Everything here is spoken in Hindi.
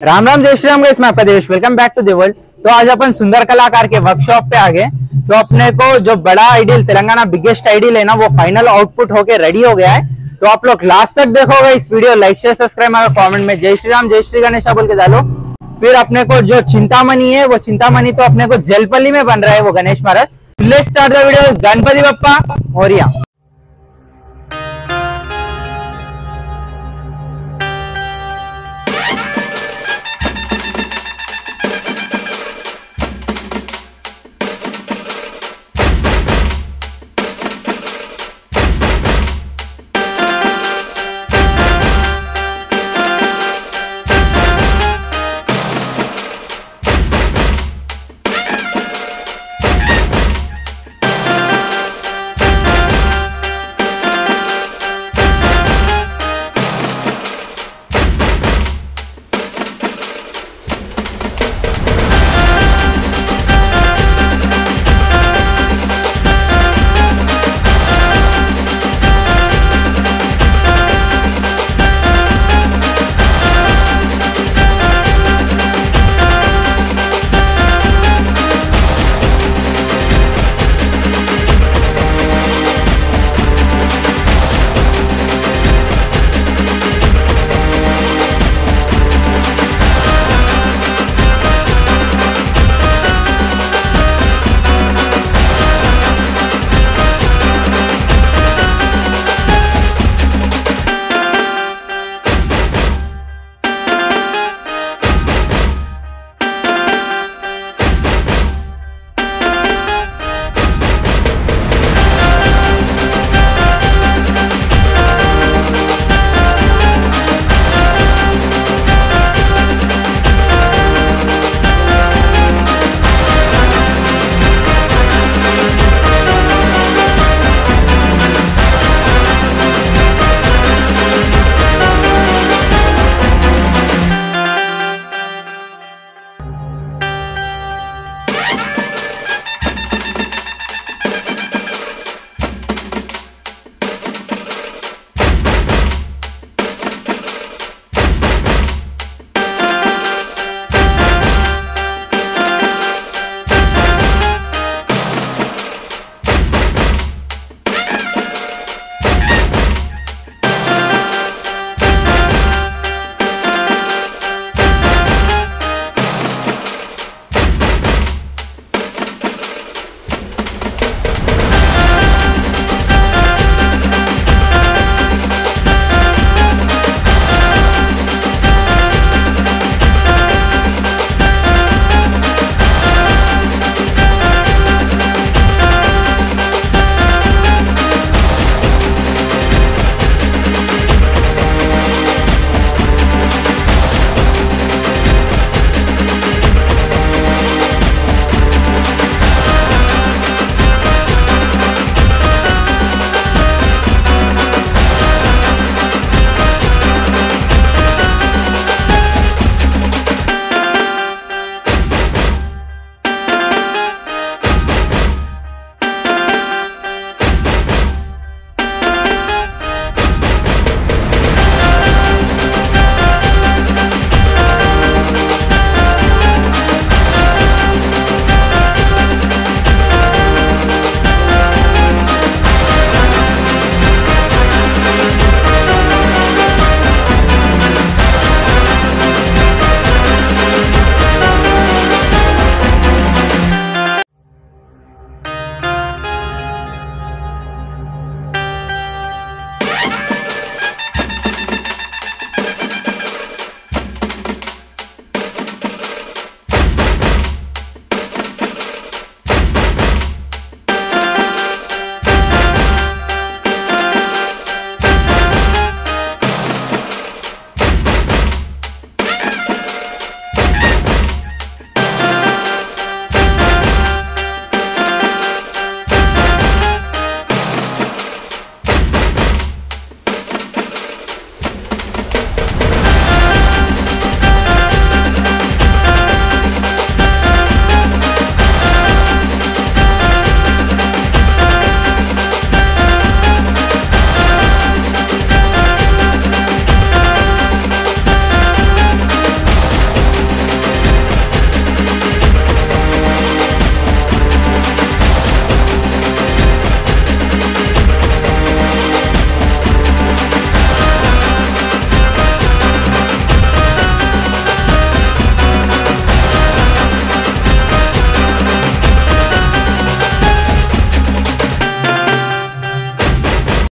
राम राम, जय श्री राम गैस मैं आपका Devesh. Welcome back to world तो आज अपन सुंदर कलाकार के वर्कशॉप पे आ गए तो अपने को जो बड़ा आइडियल तेलंगाना बिगेस्ट आइडियल है ना, वो फाइनल आउटपुट होके रेडी हो गया है। तो आप लोग लास्ट तक देखोगे इस वीडियो लाइक शेयर सब्सक्राइब मारो कमेंट में। जय श्री राम जय श्री गणेश बोल के डालो। फिर अपने को जो चिंतामणि है, वो चिंतामणि तो अपने को जलपली में बन रहा है, वो Ganesh Maharaj. Start the video Ganpati Bappa Morya